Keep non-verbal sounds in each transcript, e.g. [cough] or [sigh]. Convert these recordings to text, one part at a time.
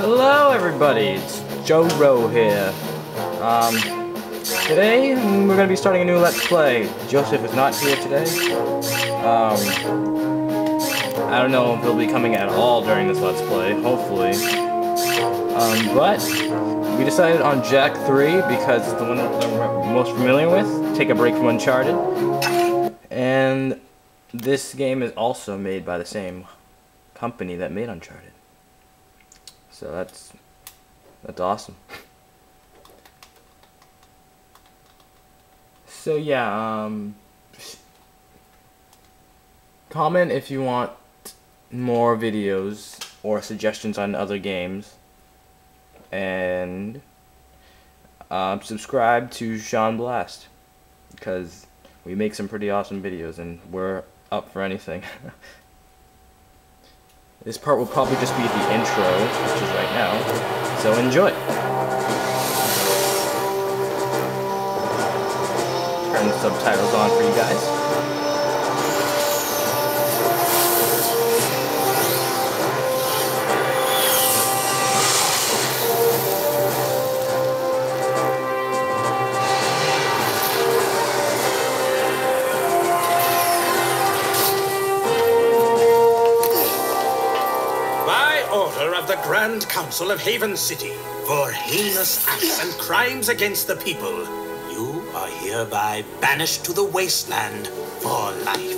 Hello everybody, it's Joe Rowe here. Um, today we're going to be starting a new Let's Play. Joseph is not here today. Um, I don't know if he'll be coming at all during this Let's Play, hopefully. Um, but we decided on Jak 3 because it's the one that we're most familiar with. Take a break from Uncharted. And this game is also made by the same company that made Uncharted. So that's that's awesome. So yeah, um comment if you want more videos or suggestions on other games and um, subscribe to Sean Blast because we make some pretty awesome videos and we're up for anything. [laughs] This part will probably just be the intro, which is right now. So enjoy. Turn the subtitles on for you guys. Grand Council of Haven City for heinous acts and crimes against the people. You are hereby banished to the wasteland for life.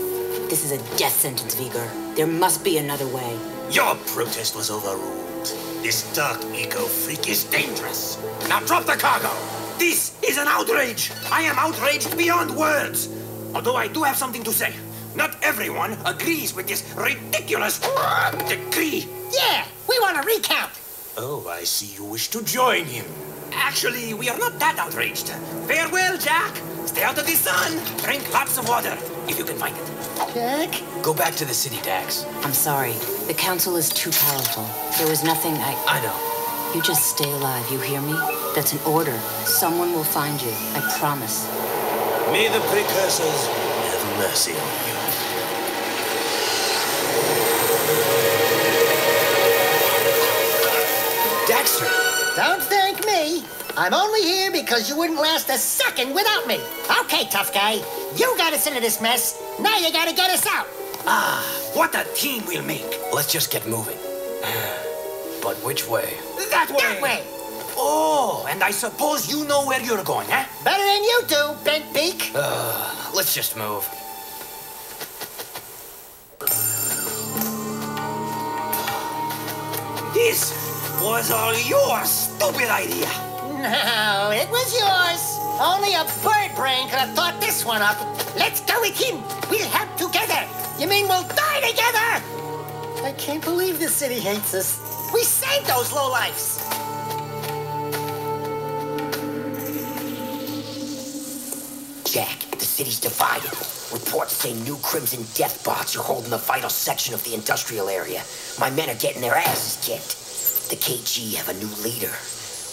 This is a death sentence, Veger. There must be another way. Your protest was overruled. This dark eco-freak is dangerous. Now drop the cargo. This is an outrage. I am outraged beyond words. Although I do have something to say. Not everyone agrees with this ridiculous uh, decree. Yeah, we want a recount. Oh, I see you wish to join him. Actually, we are not that outraged. Farewell, Jak. Stay out of the sun. Drink lots of water, if you can find it. Jak? Go back to the city, Dax. I'm sorry. The Council is too powerful. There was nothing I... I know. You just stay alive, you hear me? That's an order. Someone will find you. I promise. May the precursors have mercy on you. Don't thank me. I'm only here because you wouldn't last a second without me. Okay, tough guy. You got us into this mess. Now you gotta get us out. Ah, what a team we'll make. Let's just get moving. [sighs] but which way? That way. That way. Oh, and I suppose you know where you're going, eh? Better than you do, bent beak. Uh, let's just move. This was all your stupid idea. No, it was yours. Only a bird brain could have thought this one up. Let's go with him. We'll help together. You mean we'll die together? I can't believe the city hates us. We saved those lowlifes. Jak, the city's divided. Reports say new Crimson Death bots are holding the vital section of the industrial area. My men are getting their asses kicked. The KG have a new leader.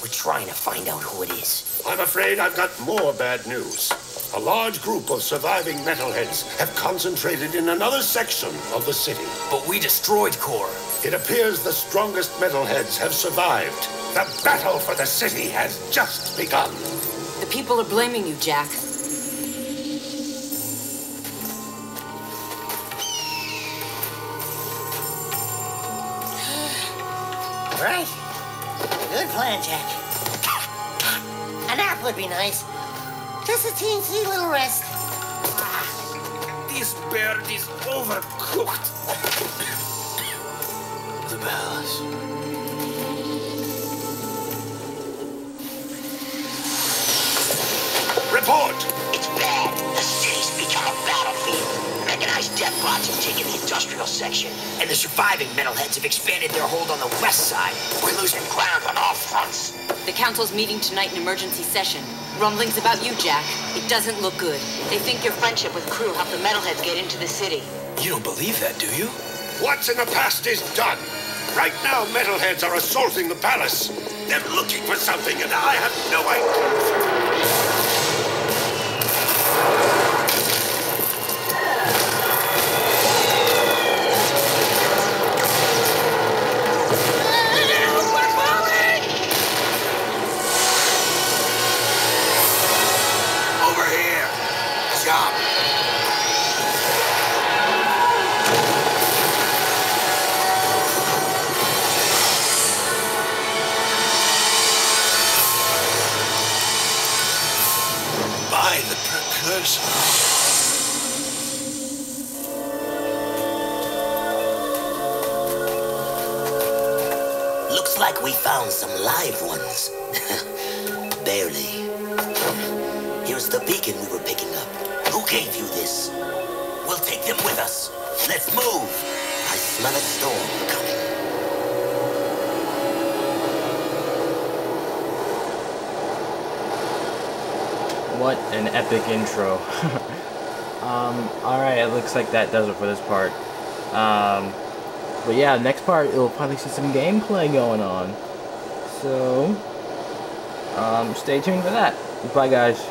We're trying to find out who it is. I'm afraid I've got more bad news. A large group of surviving metalheads have concentrated in another section of the city. But we destroyed Kor. It appears the strongest metalheads have survived. The battle for the city has just begun. The people are blaming you, Jak. Right? Good plan, Jak. A nap would be nice. Just a teensy little rest. This bird is overcooked. The palace. Report! Mechanized death bots have taken the industrial section, and the surviving metalheads have expanded their hold on the west side. We're losing ground on all fronts. The Council's meeting tonight in emergency session. Rumblings about you, Jak. It doesn't look good. They think your friendship with Krew helped the metalheads get into the city. You don't believe that, do you? What's in the past is done. Right now, metalheads are assaulting the palace. They're looking for something, and I have no idea. the precursor. Looks like we found some live ones. [laughs] Barely. Here's the beacon we were picking up. Who gave you this? We'll take them with us. Let's move. I smell a storm coming. What an epic intro. [laughs] um, alright, it looks like that does it for this part. Um, but yeah, next part, you'll probably see some gameplay going on. So, um, stay tuned for that. Bye, guys.